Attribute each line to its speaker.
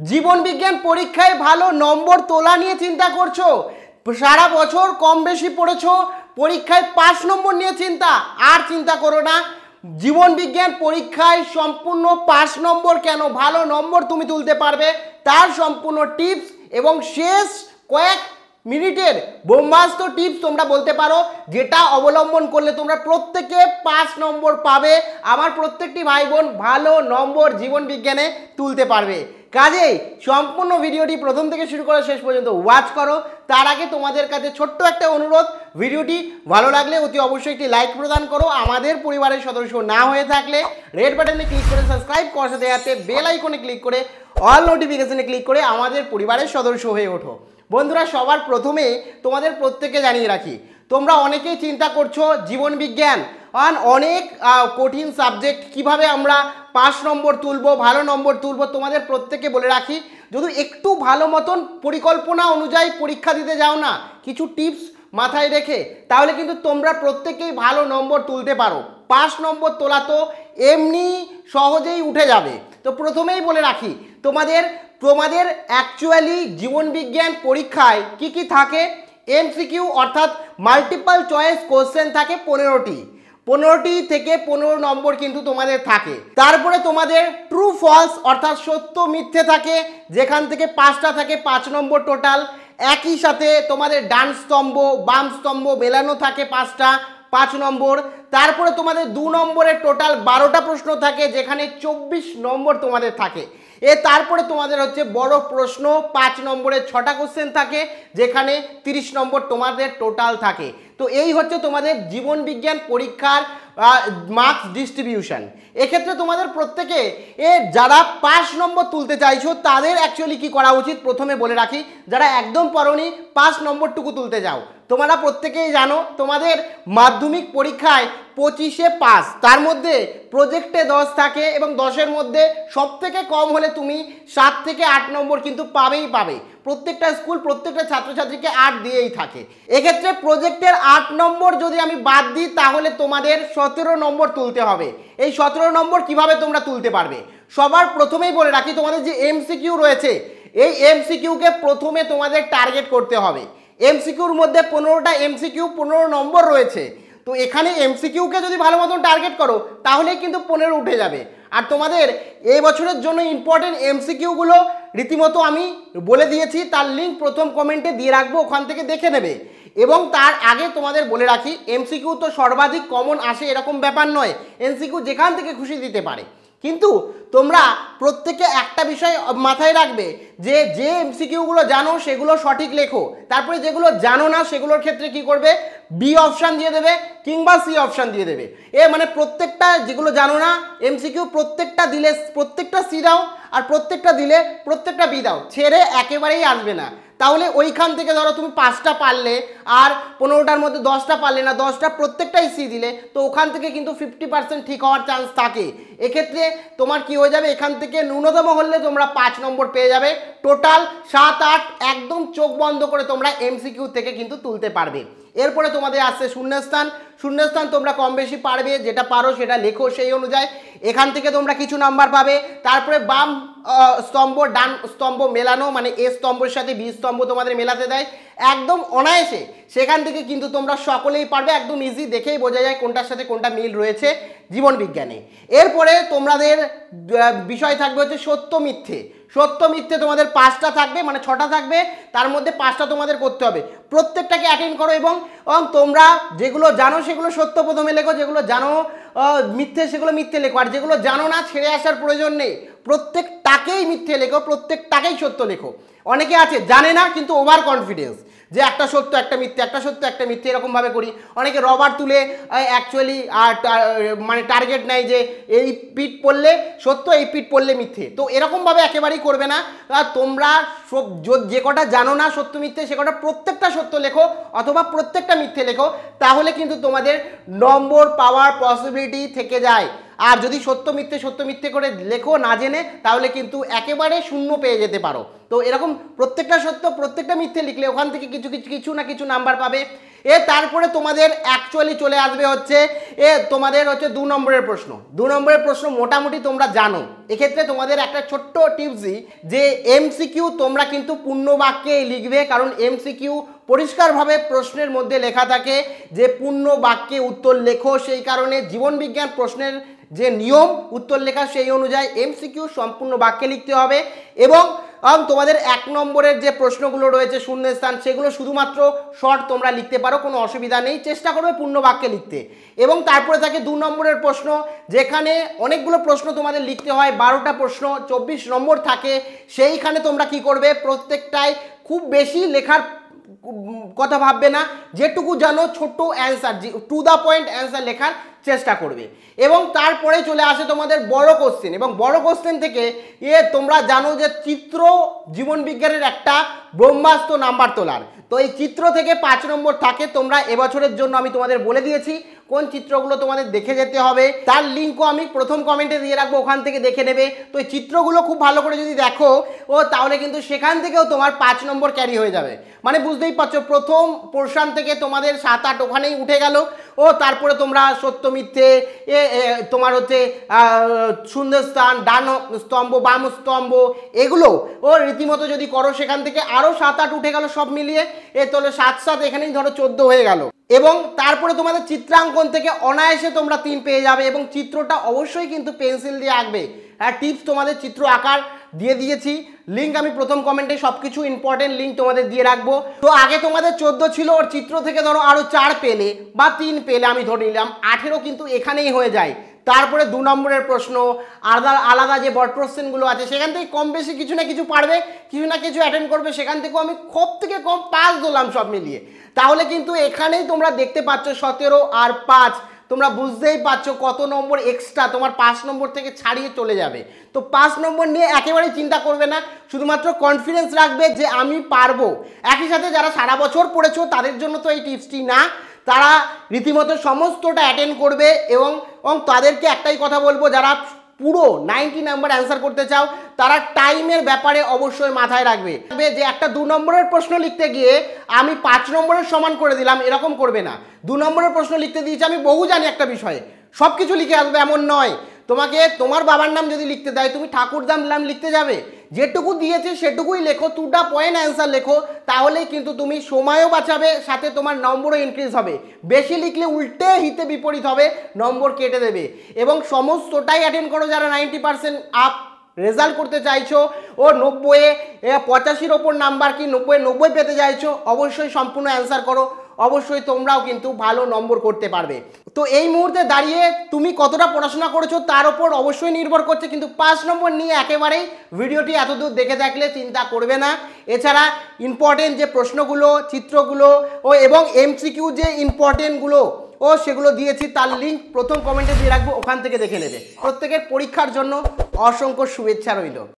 Speaker 1: জীবন বিজ্ঞান পরীক্ষায় ভালো নম্বর তোলা নিয়ে চিন্তা করছ? সারা বছর কম বেশি পড়েছো, পরীক্ষায় পাঁচ নম্বর নিয়ে চিন্তা, আর চিন্তা করো না। জীবন বিজ্ঞান পরীক্ষায় সম্পূর্ণ পাঁচ নম্বর কেন? ভালো নম্বর তুমি তুলতে পারবে। তার সম্পূর্ণ টিপস এবং শেষ কয়েক মিনিটের ব্রহ্মাস্ত্র টিপস তোমরা বলতে পারো, যেটা অবলম্বন করলে তোমরা প্রত্যেকে পাঁচ নম্বর পাবে। আমার প্রত্যেকটি ভাই বোন ভালো নম্বর জীবন বিজ্ঞানে তুলতে পারবে। কাজেই সম্পূর্ণ ভিডিওটি প্রথম থেকে শুরু করে শেষ পর্যন্ত ওয়াচ করো। তার আগে তোমাদের কাছে ছোট্ট একটা অনুরোধ, ভিডিওটি ভালো লাগলে অতি অবশ্যই একটি লাইক প্রদান করো। আমাদের পরিবারের সদস্য না হয়ে থাকলে রেড বাটনে ক্লিক করে সাবস্ক্রাইব করার সাথে সাথে বেল আইকনে ক্লিক করে অল নোটিফিকেশনে ক্লিক করে আমাদের পরিবারের সদস্য হয়ে ওঠো। বন্ধুরা, সবার প্রথমে তোমাদের প্রত্যেকে জানিয়ে রাখি, তোমরা অনেকেই চিন্তা করছ জীবন বিজ্ঞান অনেক কঠিন সাবজেক্ট কীভাবে আমরা পাঁচ নম্বর তুলবো, ভালো নম্বর তুলবো, তোমাদের প্রত্যেকে বলে রাখি, যদি একটু ভালো মতন পরিকল্পনা অনুযায়ী পরীক্ষা দিতে যাও না, কিছু টিপস মাথায় রেখে, তাহলে কিন্তু তোমরা প্রত্যেকেই ভালো নম্বর তুলতে পারো। পাঁচ নম্বর তোলা তো এমনি সহজেই উঠে যাবে। তো প্রথমেই বলে রাখি, তোমাদের তোমাদের অ্যাকচুয়ালি জীবনবিজ্ঞান পরীক্ষায় কি কি থাকে? এমসিকিউ অর্থাৎ মাল্টিপল চয়েস কোশ্চেন থাকে পনেরোটি। পনেরোটি থেকে পনেরো নম্বর কিন্তু তোমাদের থাকে। তারপরে তোমাদের ট্রু ফলস অর্থাৎ সত্য, মিথ্যে থাকে, যেখান থেকে পাঁচটা থাকে, পাঁচ নম্বর টোটাল একই সাথে তোমাদের ডান স্তম্ভ, বাম স্তম্ভ মেলানো থাকে পাঁচটা, পাঁচ নম্বর। তারপরে তোমাদের দু নম্বরের টোটাল বারোটা প্রশ্ন থাকে, যেখানে চব্বিশ নম্বর তোমাদের থাকে। এ তারপরে তোমাদের হচ্ছে বড় প্রশ্ন, পাঁচ নম্বরের ছটা কোশ্চেন থাকে, যেখানে তিরিশ নম্বর তোমাদের টোটাল থাকে। তো এই হচ্ছে তোমাদের জীবন বিজ্ঞান পরীক্ষার মার্কস ডিস্ট্রিবিউশন এক্ষেত্রে তোমাদের প্রত্যেকে, এ, যারা পাঁচ নম্বর তুলতে চাইছো, তাদের অ্যাকচুয়ালি কি করা উচিত? প্রথমে বলে রাখি, যারা একদম পরনি, পাঁচ নম্বরটুকু তুলতে যাও। তোমরা প্রত্যেকেই জানো, তোমাদের মাধ্যমিক পরীক্ষায় পঁচিশে পাস। তার মধ্যে প্রজেক্টে দশ থাকে এবং দশের মধ্যে সব থেকে কম হলে তুমি সাত থেকে আট নম্বর কিন্তু পাবেই পাবে। প্রত্যেকটা স্কুল প্রত্যেকটা ছাত্রছাত্রীকে আট দিয়েই থাকে। এক্ষেত্রে প্রজেক্টের আট নম্বর যদি আমি বাদ দিই, তাহলে তোমাদের সতেরো নম্বর তুলতে হবে। এই সতেরো নম্বর কীভাবে তোমরা তুলতে পারবে? সবার প্রথমেই বলে রাখি, তোমাদের যে এমসিকিউ রয়েছে, এই এমসিকিউকে প্রথমে তোমাদের টার্গেট করতে হবে। এমসিকিউর মধ্যে পনেরোটা এমসিকিউ পনেরো নম্বর রয়েছে। তো এখানে এমসিকিউকে যদি ভালো মতন টার্গেট করো তাহলে কিন্তু পনেরো উঠে যাবে। আর তোমাদের এই বছরের জন্য ইম্পর্টেন্ট এমসিকিউগুলো রীতিমতো আমি বলে দিয়েছি, তার লিঙ্ক প্রথম কমেন্টে দিয়ে রাখব, ওখান থেকে দেখে নেবে। এবং তার আগে তোমাদের বলে রাখি এমসিকিউ তো সর্বাধিক কমন আসে এরকম ব্যাপার নয়। এমসিকিউ যেখান থেকে খুশি দিতে পারে। কিন্তু তোমরা প্রত্যেকে একটা বিষয় মাথায় রাখবে যে যে এমসিকিউগুলো জানো, সেগুলো সঠিক লেখো। তারপরে যেগুলো জানো না, সেগুলোর ক্ষেত্রে কি করবে? বি অপশান দিয়ে দেবে কিংবা সি অপশান দিয়ে দেবে। এ মানে প্রত্যেকটা যেগুলো জানো না এমসিকিউ প্রত্যেকটা দিলে, প্রত্যেকটা সি দাও আর প্রত্যেকটা দিলে প্রত্যেকটা বি দাও। ছেড়ে একেবারেই আসবে না। তাহলে ওইখান থেকে ধরো তুমি পাঁচটা পারলে আর পনেরোটার মধ্যে দশটা পারলে না, দশটা প্রত্যেকটাই সি দিলে, তো ওখান থেকে কিন্তু ফিফটি পার্সেন্ট ঠিক হওয়ার চান্স থাকে। এক্ষেত্রে তোমার কি হয়ে যাবে? এখান থেকে ন্যূনতম হলে তোমরা পাঁচ নম্বর পেয়ে যাবে। টোটাল সাত, আট একদম চোখ বন্ধ করে তোমরা এমসিকিউ থেকে কিন্তু তুলতে পারবে। এরপরে তোমাদের আসছে শূন্যস্থান। শূন্যস্থান তোমরা কম বেশি পারবে, যেটা পারো সেটা লেখো সেই অনুযায়ী। এখান থেকে তোমরা কিছু নাম্বার পাবে। তারপরে বাম স্তম্ভ ডান স্তম্ভ মেলানো মানে এ স্তম্ভের সাথে বি স্তম্ভ তোমাদের মেলাতে দেয়। একদম অনায়াসে সেখান থেকে কিন্তু তোমরা সকলেই পারবে, একদম ইজি দেখেই বোঝা যায় কোনটার সাথে কোনটা মিল রয়েছে জীবন বিজ্ঞানে। এরপরে তোমাদের বিষয় থাকবে হচ্ছে সত্য মিথ্যে। সত্য মিথ্যে তোমাদের পাঁচটা থাকবে মানে ছটা থাকবে, তার মধ্যে পাঁচটা তোমাদের করতে হবে। প্রত্যেকটাকে অ্যাটেন্ড করো এবং তোমরা যেগুলো জানো সেগুলো সত্য প্রথমে লেখো, যেগুলো জানো মিথ্যে সেগুলো মিথ্যে লেখো। আর যেগুলো জানো না ছেড়ে আসার প্রয়োজন নেই। প্রত্যেকটাকেই মিথ্যে লেখো, প্রত্যেকটাকেই সত্য লেখো। অনেকে আছে, জানে না, কিন্তু ওভার কনফিডেন্স যে একটা সত্য, একটা মিথ্যে, একটা সত্য, একটা মিথ্যে এরকমভাবে করি। অনেকে রবার তুলে অ্যাকচুয়ালি আর মানে টার্গেট নেয় যে এই পিঠ পড়লে সত্য, এই পিঠ পড়লে মিথ্যে। তো এরকমভাবে একেবারেই করবে না। তোমরা সব যে কটা জানো না সত্য, মিথ্যে, সে কটা প্রত্যেকটা সত্য লেখো অথবা প্রত্যেকটা মিথ্যে লেখো, তাহলে কিন্তু তোমাদের নম্বর পাওয়ার পসিবিলিটি থেকে যায়। আর যদি সত্য মিথ্যে সত্য মিথ্যে করে লেখো, না জেনে, তাহলে কিন্তু একেবারে শূন্য পেয়ে যেতে পারো। তো এরকম প্রত্যেকটা সত্য, প্রত্যেকটা মিথ্যে লিখলে ওখান থেকে কিছু কিছু কিছু না কিছু নাম্বার পাবে। এ তারপরে তোমাদের অ্যাকচুয়ালি চলে আসবে হচ্ছে, এ তোমাদের হচ্ছে দু নম্বরের প্রশ্ন। দু নম্বরের প্রশ্ন মোটামুটি তোমরা জানো। এক্ষেত্রে তোমাদের একটা ছোট্ট টিপস দিই যে এমসিকিউ তোমরা কিন্তু পূর্ণ বাক্যে লিখবে, কারণ এমসিকিউ পরিষ্কারভাবে প্রশ্নের মধ্যে লেখা থাকে যে পূর্ণ বাক্যে উত্তর লেখো, সেই কারণে জীবনবিজ্ঞান প্রশ্নের যে নিয়ম, উত্তর লেখা সেই অনুযায়ী এমসিকিউ সম্পূর্ণ বাক্যে লিখতে হবে। এবং তোমাদের এক নম্বরের যে প্রশ্নগুলো রয়েছে শূন্যস্থান, সেগুলো শুধুমাত্র শর্ট তোমরা লিখতে পারো, কোনো অসুবিধা নেই। চেষ্টা করবে পূর্ণ বাক্যে লিখতে। এবং তারপরে থাকে দু নম্বরের প্রশ্ন, যেখানে অনেকগুলো প্রশ্ন তোমাদের লিখতে হয়, বারোটা প্রশ্ন, চব্বিশ নম্বর থাকে, সেইখানে তোমরা কি করবে? প্রত্যেকটাই খুব বেশি লেখার কথা ভাববে না। যেটুকু জানো ছোট্ট answer to the point answer লেখার চেষ্টা করবে। এবং তারপরে চলে আসে তোমাদের বড় কোশ্চেন এবং বড় কোশ্চেন থেকে এ তোমরা জানো যে চিত্র জীবন বিজ্ঞানের একটা ব্রহ্মাস্ত্র নাম্বার তোলার। তো এই চিত্র থেকে পাঁচ নম্বর থাকে, তোমরা এবছরের জন্য আমি তোমাদের বলে দিয়েছি কোন চিত্রগুলো তোমাদের দেখে যেতে হবে। তার লিঙ্কও আমি প্রথম কমেন্টে দিয়ে রাখব, ওখান থেকে দেখে নেবে। তো এই চিত্রগুলো খুব ভালো করে যদি দেখো, ও তাহলে কিন্তু সেখান থেকেও তোমার পাঁচ নম্বর ক্যারি হয়ে যাবে। মানে বুঝতেই পারছ, প্রথম পোর্শন থেকে তোমাদের সাত আট ওখানেই উঠে গেল। ও তারপরে তোমরা সত্য মিথ্যে এ তোমার হচ্ছে শূন্যস্থান ডান স্তম্ভ বাম স্তম্ভ এগুলো, ও, রীতিমতো যদি করো, সেখান থেকে আরও সাত আট উঠে গেল সব মিলিয়ে, এ, তাহলে সাত সাত এখানেই ধরো চোদ্দ হয়ে গেল। এবং তারপরে তোমাদের চিত্রাঙ্কন থেকে অনায়াসে তোমরা তিন পেয়ে যাবে, এবং চিত্রটা অবশ্যই কিন্তু পেন্সিল দিয়ে আঁকবে। আর টিপস তোমাদের চিত্র আঁকার দিয়ে দিয়েছি। লিঙ্ক আমি প্রথম কমেন্টে সব কিছু ইম্পর্টেন্ট লিঙ্ক তোমাদের দিয়ে রাখব। তো আগে তোমাদের চোদ্দ ছিল, ওর চিত্র থেকে ধরো আরও চার পেলে বা তিন পেলে আমি ধরে নিলাম, আঠেরো কিন্তু এখানেই হয়ে যায়। তারপরে দু নম্বরের প্রশ্ন, আলাদা আলাদা যে বট কোশ্চেনগুলো আছে, সেখান থেকে কম বেশি কিছু না কিছু পারবে, কিছু না কিছু অ্যাটেন্ড করবে, সেখান থেকেও আমি খুব থেকে কম পাঁচ দিলাম সব মিলিয়ে। তাহলে কিন্তু এখানেই তোমরা দেখতে পাচ্ছ সতেরো আর পাঁচ। তোমরা বুঝতেই পারছ কত নম্বর এক্সট্রা তোমার পাঁচ নম্বর থেকে ছাড়িয়ে চলে যাবে। তো পাঁচ নম্বর নিয়ে একেবারেই চিন্তা করবে না, শুধুমাত্র কনফিডেন্স রাখবে যে আমি পারব। একই সাথে যারা সারা বছর পড়েছো, তাদের জন্য তো এই টিপসটি না। তারা রীতিমতো সমস্তটা অ্যাটেন্ড করবে এবং তাদেরকে একটাই কথা বলব, যারা পুরো নাইনটি নাম্বার অ্যান্সার করতে চাও, তারা টাইমের ব্যাপারে অবশ্যই মাথায় রাখবে। যে একটা দু নম্বরের প্রশ্ন লিখতে গিয়ে আমি পাঁচ নম্বরের সমান করে দিলাম, এরকম করবে না। দু নম্বরের প্রশ্ন লিখতে দিয়েছি, আমি বহু জানি একটা বিষয়ে। সব কিছু লিখে আসবে, এমন নয়। তোমাকে তোমার বাবার নাম যদি লিখতে দেয়, তুমি ঠাকুরদাম নাম লিখতে যাবে। যেটুকু দিয়েছে সেটুকুই লেখো দুটা পয়েন্ট অ্যান্সার লেখো তাহলে কিন্তু তুমি সময়ও বাঁচাবে, সাথে তোমার নম্বরও ইনক্রিজ হবে। বেশি লিখলে উল্টে হিতে বিপরীত হবে, নম্বর কেটে দেবে। এবং সমস্তটাই অ্যাটেন্ড করো যারা নাইনটি পার্সেন্ট আপ রেজাল্ট করতে চাইছো, ও নব্বইয়ে পঁচাশির ওপর নাম্বার কি নব্বই নব্বই পেতে চাইছো, অবশ্যই সম্পূর্ণ অ্যান্সার করো। অবশ্যই তোমরাও কিন্তু ভালো নম্বর করতে পারবে। তো এই মুহূর্তে দাঁড়িয়ে তুমি কতটা পড়াশোনা করেছ তার ওপর অবশ্যই নির্ভর করছে, কিন্তু পাঁচ নম্বর নিয়ে একেবারেই ভিডিওটি এতদূর দেখে থাকলে চিন্তা করবে না। এছাড়া ইম্পর্টেন্ট যে প্রশ্নগুলো, চিত্রগুলো ও এবং এমসিকিউ যে ইম্পর্টেন্টগুলো ও সেগুলো দিয়েছি, তার লিঙ্ক প্রথম কমেন্টে দিয়ে রাখব, ওখান থেকে দেখে নেবে। প্রত্যেকের পরীক্ষার জন্য অসংখ্য শুভেচ্ছা রইল।